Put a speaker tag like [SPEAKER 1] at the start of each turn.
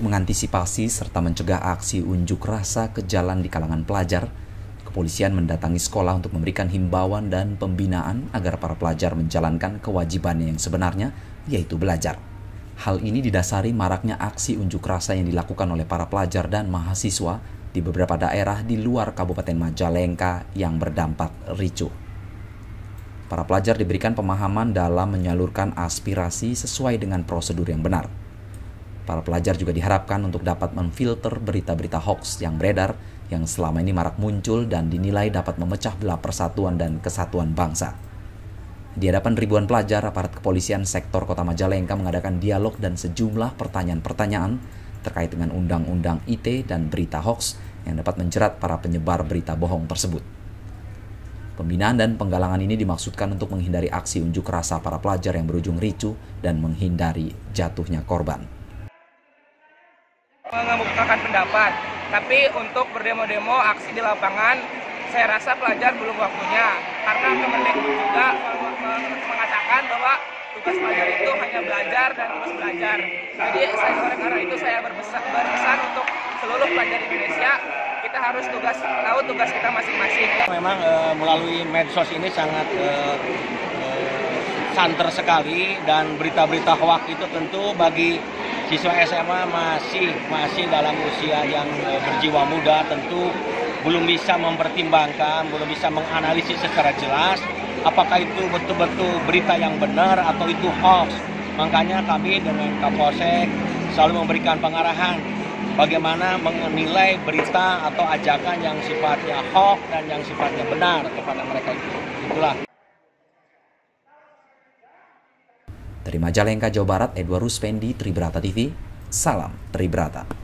[SPEAKER 1] mengantisipasi serta mencegah aksi unjuk rasa ke jalan di kalangan pelajar, kepolisian mendatangi sekolah untuk memberikan himbauan dan pembinaan agar para pelajar menjalankan kewajibannya yang sebenarnya, yaitu belajar. Hal ini didasari maraknya aksi unjuk rasa yang dilakukan oleh para pelajar dan mahasiswa di beberapa daerah di luar Kabupaten Majalengka yang berdampak ricuh. Para pelajar diberikan pemahaman dalam menyalurkan aspirasi sesuai dengan prosedur yang benar. Para pelajar juga diharapkan untuk dapat memfilter berita-berita hoax yang beredar yang selama ini marak muncul dan dinilai dapat memecah belah persatuan dan kesatuan bangsa. Di hadapan ribuan pelajar, aparat kepolisian sektor Kota Majalengka mengadakan dialog dan sejumlah pertanyaan-pertanyaan terkait dengan undang-undang IT dan berita hoax yang dapat menjerat para penyebar berita bohong tersebut. Pembinaan dan penggalangan ini dimaksudkan untuk menghindari aksi unjuk rasa para pelajar yang berujung ricu dan menghindari jatuhnya korban.
[SPEAKER 2] Mengemukakan pendapat, tapi untuk berdemo-demo aksi di lapangan, saya rasa pelajar belum waktunya. Karena Kemendikbud juga mengatakan bahwa tugas pelajar itu hanya belajar dan terus belajar. Jadi saya oleh karena itu saya berpesan, berpesan untuk seluruh pelajar Indonesia kita harus tugas tahu tugas kita masing-masing.
[SPEAKER 3] Memang e, melalui medsos ini sangat e, e, santer sekali dan berita-berita hoak itu tentu bagi siswa SMA masih masih dalam usia yang e, berjiwa muda tentu belum bisa mempertimbangkan, belum bisa menganalisis secara jelas apakah itu betul-betul berita yang benar atau itu hoax. Makanya kami dengan Kapolsek selalu memberikan pengarahan bagaimana menilai berita atau ajakan yang sifatnya hoax dan yang sifatnya benar kepada mereka itu. Itulah.
[SPEAKER 1] Dari Majalengka, Jawa Barat, Edward Ruspendi, Tribrata TV, salam Tribrata.